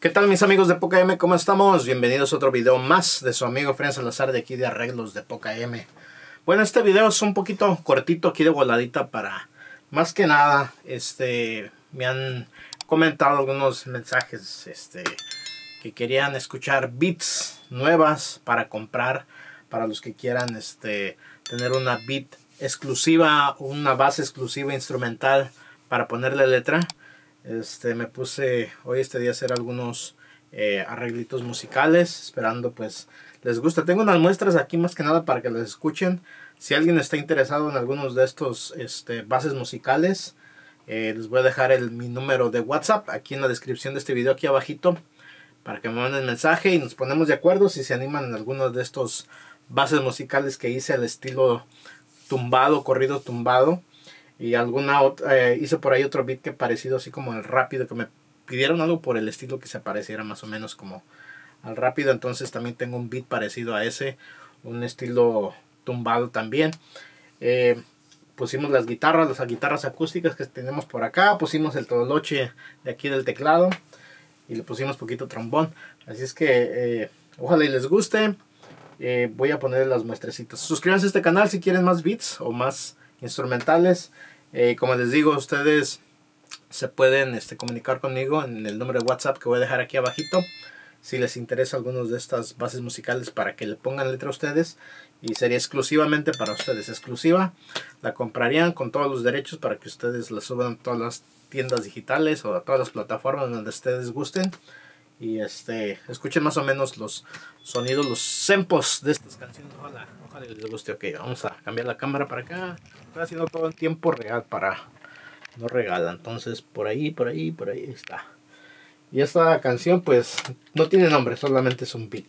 ¿Qué tal mis amigos de Poca M? ¿Cómo estamos? Bienvenidos a otro video más de su amigo Fren Salazar de aquí de Arreglos de Poca M. Bueno, este video es un poquito cortito aquí de voladita para, más que nada, este, me han comentado algunos mensajes, este, que querían escuchar beats nuevas para comprar, para los que quieran, este, tener una beat exclusiva, una base exclusiva instrumental para ponerle letra. Este, me puse hoy este día a hacer algunos eh, arreglitos musicales, esperando pues les guste. Tengo unas muestras aquí más que nada para que les escuchen. Si alguien está interesado en algunos de estos este, bases musicales, eh, les voy a dejar el, mi número de WhatsApp aquí en la descripción de este video aquí abajito para que me manden mensaje y nos ponemos de acuerdo si se animan en algunos de estos bases musicales que hice al estilo tumbado, corrido tumbado y alguna otra, eh, hice por ahí otro beat que parecido así como el rápido, que me pidieron algo por el estilo que se pareciera más o menos como al rápido, entonces también tengo un beat parecido a ese, un estilo tumbado también. Eh, pusimos las guitarras, las guitarras acústicas que tenemos por acá, pusimos el toloche de aquí del teclado y le pusimos poquito trombón, así es que eh, ojalá y les guste. voy a poner las muestrecitas. Suscríbanse a este canal si quieren más beats o más instrumentales. Eh, como les digo, ustedes se pueden este, comunicar conmigo en el número de WhatsApp que voy a dejar aquí abajito. Si les interesa algunos de estas bases musicales para que le pongan letra a ustedes. Y sería exclusivamente para ustedes. Exclusiva. La comprarían con todos los derechos para que ustedes la suban a todas las tiendas digitales o a todas las plataformas donde ustedes gusten. Y este, escuchen más o menos los sonidos, los sempos de estas canciones. Ojalá, ojalá les guste. Ok, vamos a cambiar la cámara para acá. Estoy haciendo todo en tiempo real para no regala. Entonces, por ahí, por ahí, por ahí está. Y esta canción, pues, no tiene nombre, solamente es un beat.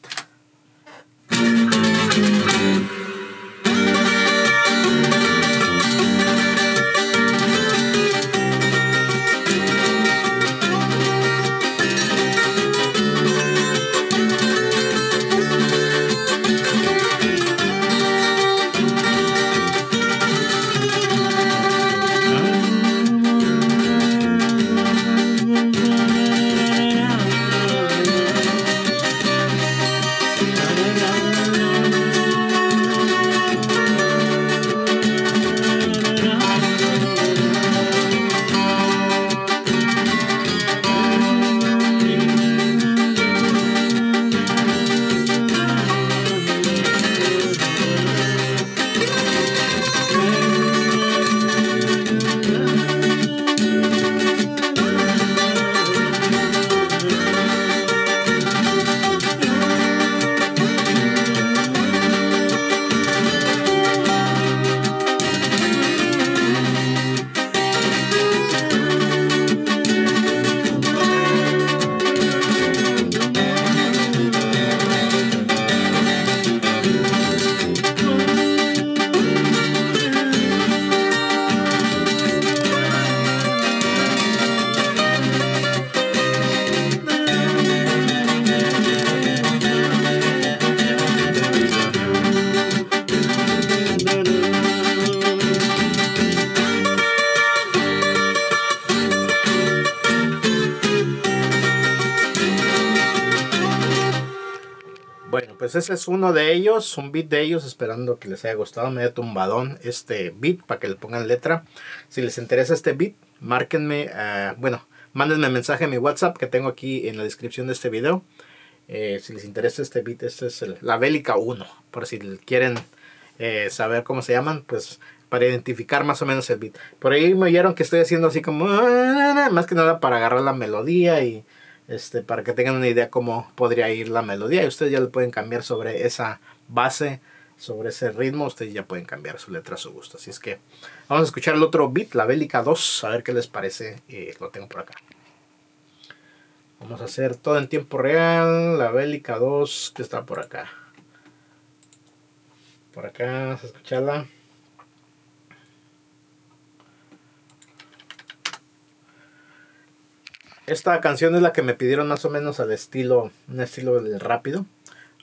Pues ese es uno de ellos, un beat de ellos, esperando que les haya gustado, medio tumbadón este beat para que le pongan letra. Si les interesa este beat, márquenme, uh, bueno, mándenme mensaje a mi WhatsApp que tengo aquí en la descripción de este video. Eh, si les interesa este beat, este es la Bélica 1, por si quieren eh, saber cómo se llaman, pues para identificar más o menos el beat. Por ahí me oyeron que estoy haciendo así como, más que nada para agarrar la melodía y este, para que tengan una idea cómo podría ir la melodía y ustedes ya le pueden cambiar sobre esa base, sobre ese ritmo, ustedes ya pueden cambiar su letra a su gusto. Así es que vamos a escuchar el otro beat, la Bélica 2, a ver qué les parece y lo tengo por acá. Vamos a hacer todo en tiempo real, la Bélica 2 que está por acá. Por acá, a escucharla. Esta canción es la que me pidieron más o menos al estilo, un estilo rápido.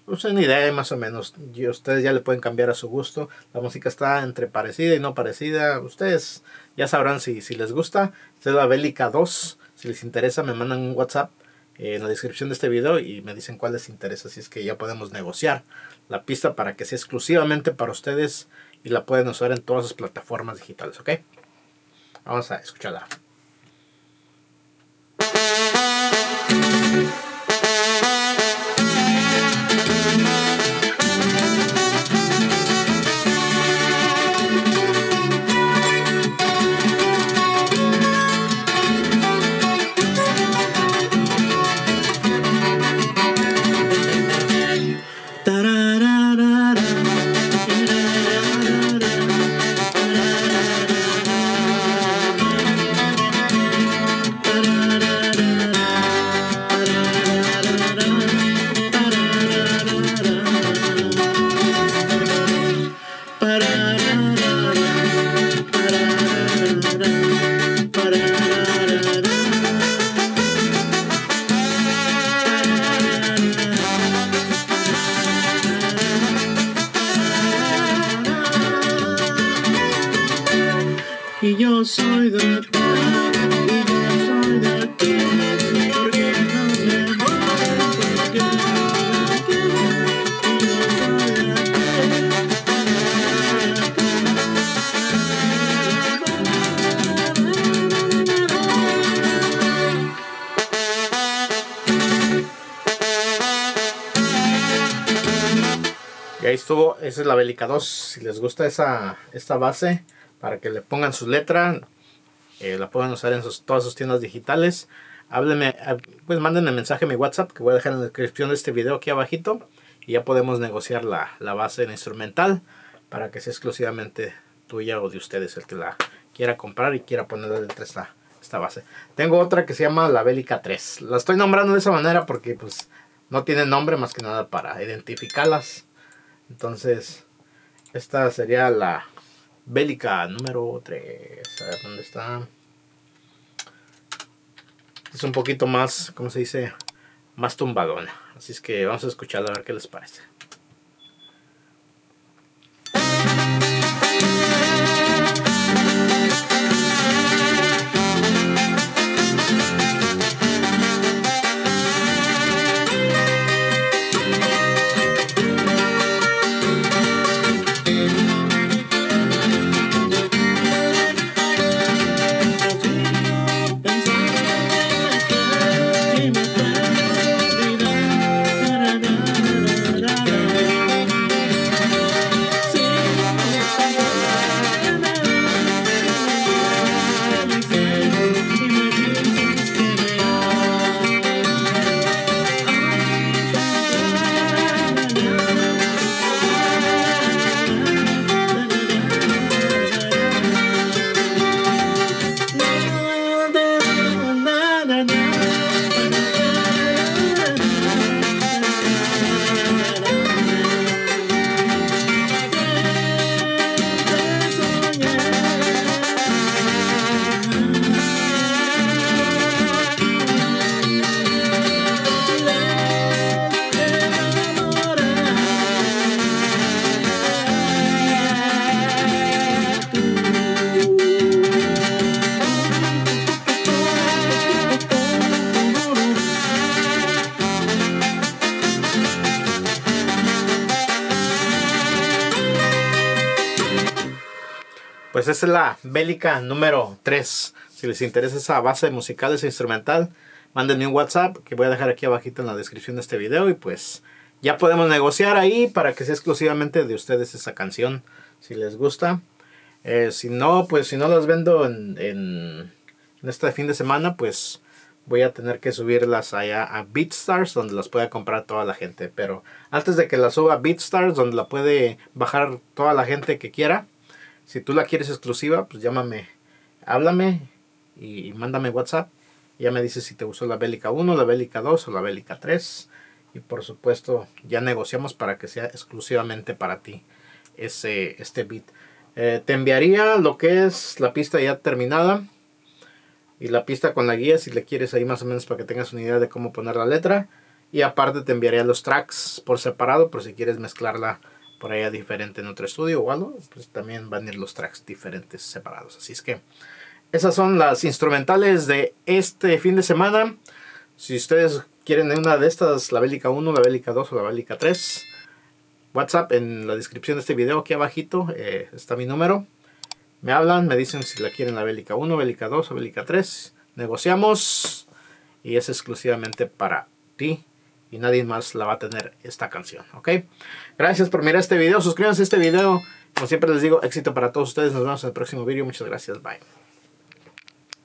No sé ni idea más o menos. Ustedes ya le pueden cambiar a su gusto. La música está entre parecida y no parecida. Ustedes ya sabrán si, si les gusta. Esta es la Bélica 2. Si les interesa me mandan un WhatsApp en la descripción de este video y me dicen cuál les interesa. Así es que ya podemos negociar la pista para que sea exclusivamente para ustedes y la pueden usar en todas sus plataformas digitales, ¿ok? Vamos a escucharla. Y ahí estuvo, esa es la Bélica 2. Si les gusta esa, esta base, para que le pongan su letra, eh, la pueden usar en sus, todas sus tiendas digitales. Háblenme, ah, pues mándenme mensaje a mi WhatsApp, que voy a dejar en la descripción de este video aquí abajito. Y ya podemos negociar la, la base en instrumental para que sea exclusivamente tuya o de ustedes el que la quiera comprar y quiera ponerle letra esta, esta base. Tengo otra que se llama la Bélica 3. La estoy nombrando de esa manera porque pues no tiene nombre más que nada para identificarlas. Entonces, esta sería la bélica número 3. A ver dónde está. Es un poquito más, ¿cómo se dice? Más tumbadona. Así es que vamos a escucharla a ver qué les parece. Pues esa es la bélica número 3. Si les interesa esa base musical, esa instrumental, mándenme un WhatsApp que voy a dejar aquí abajito en la descripción de este video y pues ya podemos negociar ahí para que sea exclusivamente de ustedes esa canción, si les gusta. Eh, si no, pues si no las vendo en, en, en este fin de semana, pues voy a tener que subirlas allá a BeatStars, donde las pueda comprar toda la gente. Pero antes de que las suba a BeatStars, donde la puede bajar toda la gente que quiera, si tú la quieres exclusiva, pues llámame, háblame y, mándame WhatsApp. Ya me dices si te gustó la Bélica 1, la Bélica 2 o la Bélica 3. Y por supuesto, ya negociamos para que sea exclusivamente para ti ese, este beat. Eh, te enviaría lo que es la pista ya terminada y la pista con la guía si le quieres ahí más o menos para que tengas una idea de cómo poner la letra. Y aparte te enviaría los tracks por separado por si quieres mezclarla por allá diferente en otro estudio o algo. Pues también van a ir los tracks diferentes separados. Así es que esas son las instrumentales de este fin de semana. Si ustedes quieren una de estas, la Bélica 1, la Bélica 2 o la Bélica 3, WhatsApp en la descripción de este video aquí abajito eh, está mi número. Me hablan, me dicen si la quieren la Bélica 1, Bélica 2 o Bélica 3. Negociamos y es exclusivamente para ti y nadie más la va a tener esta canción, ¿ok? Gracias por mirar este video, suscríbanse a este video. Como siempre les digo, éxito para todos ustedes. Nos vemos en el próximo video. Muchas gracias, bye.